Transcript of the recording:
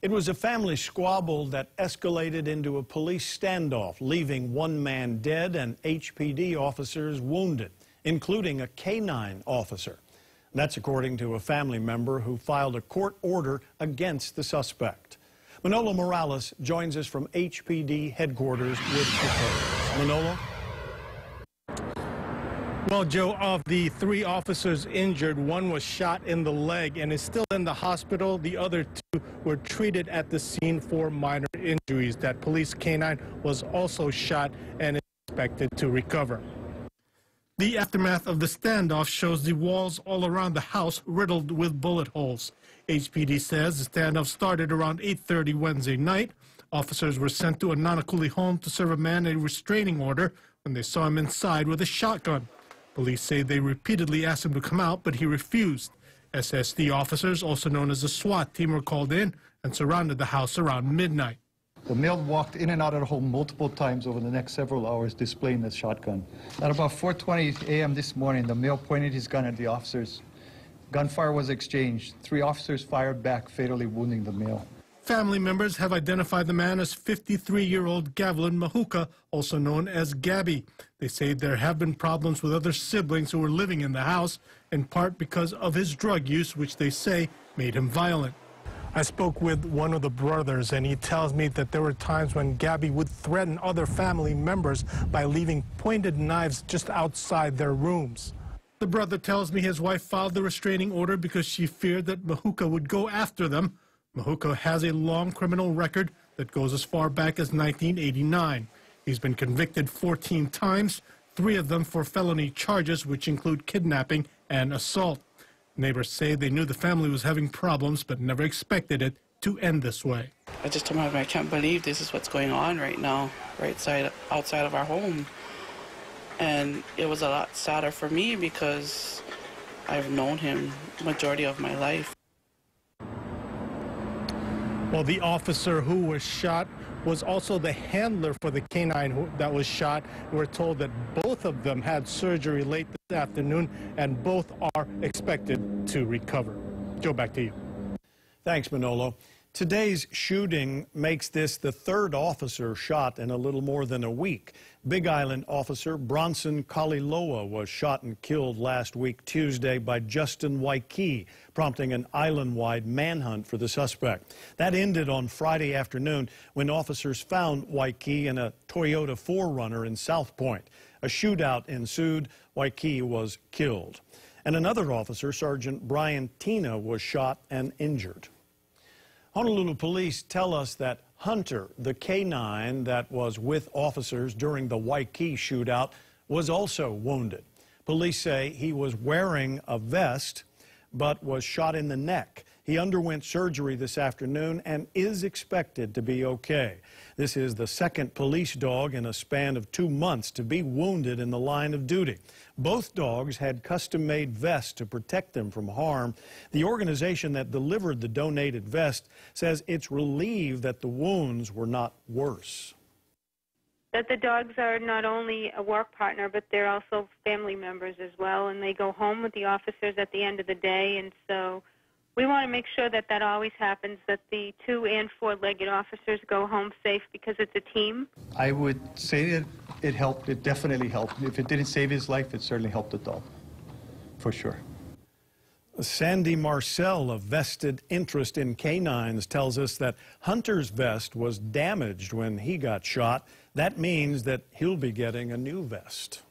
It was a family squabble that escalated into a police standoff, leaving one man dead and HPD officers wounded, including a canine officer. That's according to a family member who filed a court order against the suspect. Manolo Morales joins us from HPD headquarters with details. Manolo? Well, Joe, of the three officers injured, one was shot in the leg and is still in the hospital. The other two were treated at the scene for minor injuries. That police canine was also shot and is expected to recover. The aftermath of the standoff shows the walls all around the house riddled with bullet holes. HPD says the standoff started around 8.30 Wednesday night. Officers were sent to a Nanakuli home to serve a man a restraining order when they saw him inside with a shotgun. Police say they repeatedly asked him to come out, but he refused. SSD officers, also known as the SWAT team, were called in and surrounded the house around midnight. The male walked in and out of the home multiple times over the next several hours displaying the shotgun. At about 4.20 a.m. this morning, the male pointed his gun at the officers. Gunfire was exchanged. Three officers fired back, fatally wounding the male. Family members have identified the man as 53-year-old Gavlin Mahuka, also known as Gabby. They say there have been problems with other siblings who were living in the house, in part because of his drug use, which they say made him violent. I spoke with one of the brothers, and he tells me that there were times when Gabby would threaten other family members by leaving pointed knives just outside their rooms. The brother tells me his wife filed the restraining order because she feared that Mahuka would go after them Mahuka has a long criminal record that goes as far back as 1989. He's been convicted 14 times, three of them for felony charges, which include kidnapping and assault. Neighbors say they knew the family was having problems, but never expected it to end this way. I just told my husband, I can't believe this is what's going on right now, right side outside of our home. And it was a lot sadder for me because I've known him majority of my life. Well, the officer who was shot was also the handler for the canine who, that was shot. We're told that both of them had surgery late this afternoon, and both are expected to recover. Joe, back to you. Thanks, Manolo. Today's shooting makes this the third officer shot in a little more than a week. Big Island officer Bronson Kaliloa was shot and killed last week Tuesday by Justin Waiki, prompting an island-wide manhunt for the suspect. That ended on Friday afternoon when officers found Waiki in a Toyota 4Runner in South Point. A shootout ensued. Waiki was killed. And another officer, Sergeant Brian Tina, was shot and injured. Honolulu police tell us that Hunter, the K-9 that was with officers during the Waikee shootout, was also wounded. Police say he was wearing a vest but was shot in the neck. He underwent surgery this afternoon and is expected to be okay. This is the second police dog in a span of two months to be wounded in the line of duty. Both dogs had custom-made vests to protect them from harm. The organization that delivered the donated vest says it's relieved that the wounds were not worse that the dogs are not only a work partner, but they're also family members as well, and they go home with the officers at the end of the day, and so we want to make sure that that always happens, that the two and four-legged officers go home safe because it's a team. I would say that it helped. It definitely helped. If it didn't save his life, it certainly helped the dog, for sure. Sandy Marcel of Vested Interest in Canines tells us that Hunter's vest was damaged when he got shot. That means that he'll be getting a new vest.